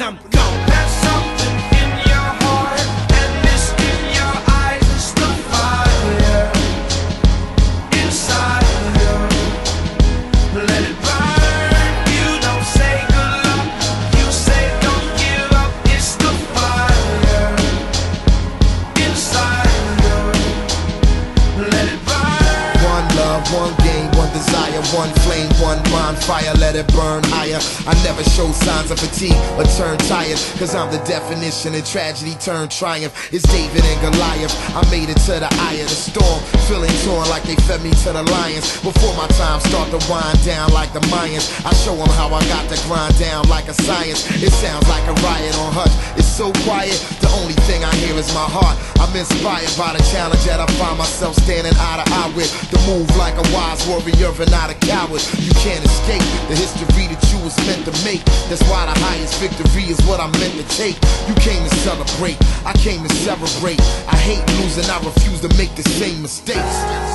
Minds one flame, one bonfire, let it burn higher. I never show signs of fatigue or turn tired, cause I'm the definition of tragedy turned triumph. It's David and Goliath. I made it to the eye of the storm, feeling torn like they fed me to the lions. Before my time start to wind down like the Mayans, I show them how I got to grind down like a science. It sounds like a riot on hush. It's so quiet, the only thing I hear is my heart. I'm inspired by the challenge that I find myself standing eye to eye with. To move like a wise warrior and not a coward. You can't escape the history that you was meant to make. That's why the highest victory is what I'm meant to take. You came to celebrate, I came to celebrate. I hate losing, I refuse to make the same mistakes.